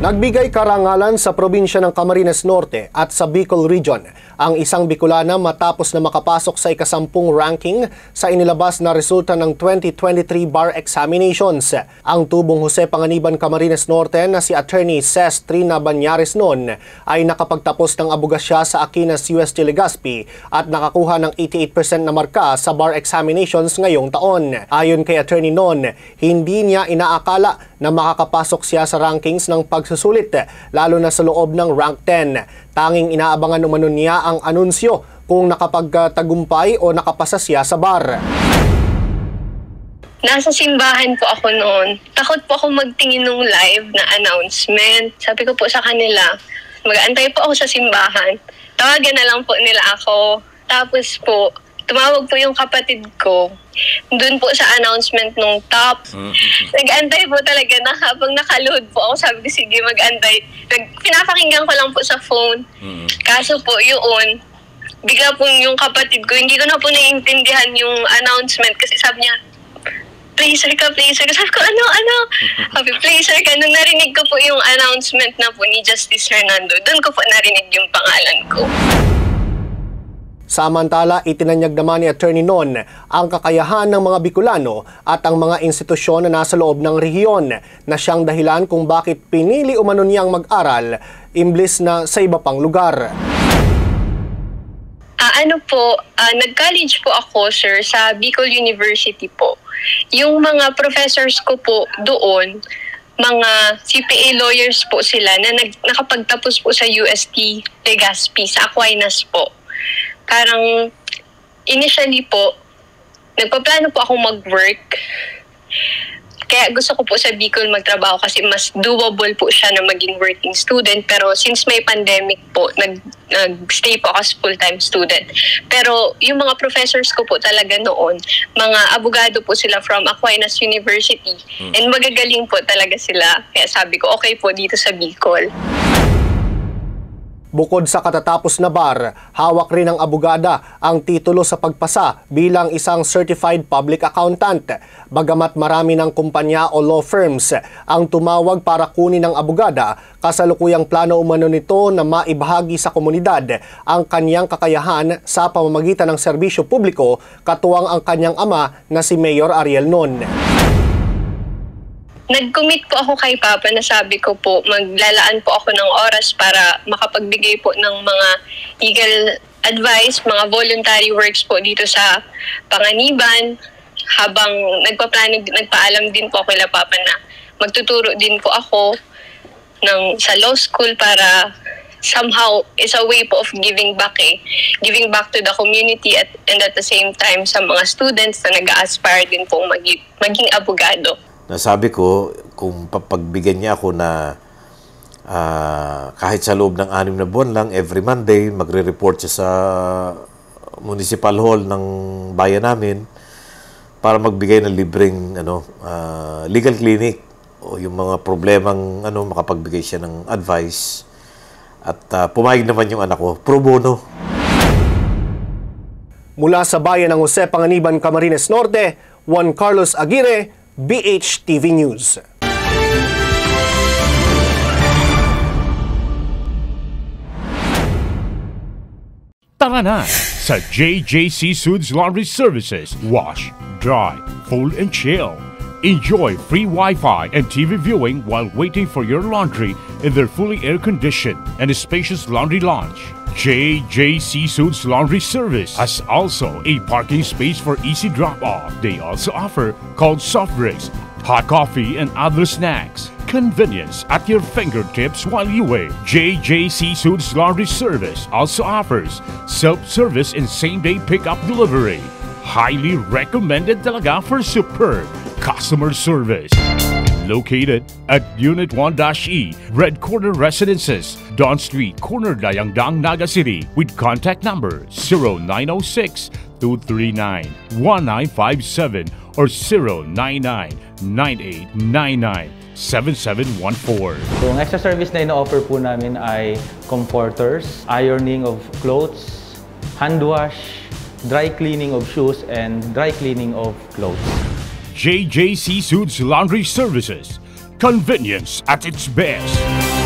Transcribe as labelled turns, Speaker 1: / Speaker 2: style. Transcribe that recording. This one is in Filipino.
Speaker 1: Nagbigay karangalan sa probinsya ng Camarines Norte at sa Bicol Region ang isang Bicolana matapos na makapasok sa ikasampung ranking sa inilabas na resulta ng 2023 bar examinations. Ang tubong Jose Panganiban Camarines Norte na si Attorney Ces Trina Banyares noon ay nakapagtapos ng abogasya sa Aquinas UST Legazpi at nakakuha ng 88% na marka sa bar examinations ngayong taon. Ayon kay Attorney noon, hindi niya inaakala na makakapasok siya sa rankings ng pagsusulit lalo na sa loob ng rank 10. Tanging inaabangan umano niya ang anunsyo kung nakapagtagumpay o nakapasa siya sa bar.
Speaker 2: Nasa simbahan po ako noon. Takot po ako magtingin ng live na announcement. Sabi ko po sa kanila, mag-aantay po ako sa simbahan. Tawagan na lang po nila ako. Tapos po, tumawag po yung kapatid ko doon po sa announcement nung top. Nag-antay po talaga na habang nakaload po ako, sabi ko, sige, mag-antay. Nag, pinapakinggan ko lang po sa phone. Kaso po, yun, bigla po yung kapatid ko, hindi ko na po naiintindihan yung announcement kasi sabi niya, placer ka, placer ka. Sabi ko, ano, ano? Sabi, placer ka. Nung narinig ko po yung announcement na po ni Justice Hernando, doon ko po narinig yung pangalan ko.
Speaker 1: Samantala, itinanyag naman ni Attorney Non ang kakayahan ng mga Bicolano at ang mga institusyon na nasa loob ng rehiyon na siyang dahilan kung bakit pinili umano niyang mag-aral imblis na sa iba pang lugar.
Speaker 2: Ah, ano po, ah, nag-college po ako, sir, sa Bicol University po. Yung mga professors ko po doon, mga CPA lawyers po sila na nag, nakapagtapos po sa UST Legazpi, sa Aquinas po. Parang initially po, nagpaplano po akong mag-work. Kaya gusto ko po sa Bicol magtrabaho kasi mas doable po siya na maging working student. Pero since may pandemic po, nag, nag-stay po ako as full-time student. Pero yung mga professors ko po talaga noon, mga abogado po sila from Aquinas University. And magagaling po talaga sila. Kaya sabi ko, okay po dito sa Bicol.
Speaker 1: Bukod sa katatapos na bar, hawak rin ng abogada ang titulo sa pagpasa bilang isang certified public accountant. Bagamat marami ng kumpanya o law firms ang tumawag para kunin ng abogada, kasalukuyang plano umano nito na maibahagi sa komunidad ang kanyang kakayahan sa pamamagitan ng serbisyo publiko katuwang ang kanyang ama na si Mayor Ariel Non.
Speaker 2: Nag-commit po ako kay Papa na sabi ko po, maglalaan po ako ng oras para makapagbigay po ng mga legal advice, mga voluntary works po dito sa Panganiban. Habang nagpaplano, nagpaalam din po ako kay Papa na magtuturo din po ako ng, sa law school para somehow is a way po of giving back eh. Giving back to the community at, and at the same time sa mga students na nag-aspire din po maging, maging abogado
Speaker 3: nasabi ko kung papagbigyan niya ako na uh, kahit sa loob ng anim na buwan lang, every Monday, magre-report siya sa municipal hall ng bayan namin para magbigay ng libreng ano, uh, legal clinic o yung mga problemang ano, makapagbigay siya ng advice. At uh, pumayag naman yung anak ko, pro bono.
Speaker 1: Mula sa bayan ng Jose Panganiban, Camarines Norte, Juan Carlos Aguirre, BHTV News.
Speaker 4: Tara na sa JJC Suits Laundry Services. Wash, dry, fold, and chill. Enjoy free Wi-Fi and TV viewing while waiting for your laundry in their fully air-conditioned and spacious laundry lounge. JJC Suits Laundry Service has also a parking space for easy drop-off. They also offer cold soft drinks, hot coffee, and other snacks. Convenience at your fingertips while you wait. JJC Suits Laundry Service also offers self-service and same-day pickup delivery. Highly recommended talaga for superb customer service located at Unit 1-E, Red Corner Residences, Don Street, Corner Dayangdang, Naga City, with contact number 0906-239-1957 or 099-9899-7714.
Speaker 5: Yung extra service na ino-offer po namin ay comforters, ironing of clothes, hand wash, dry cleaning of shoes, and dry cleaning of clothes.
Speaker 4: JJC Suits Laundry Services, Convenience at its best.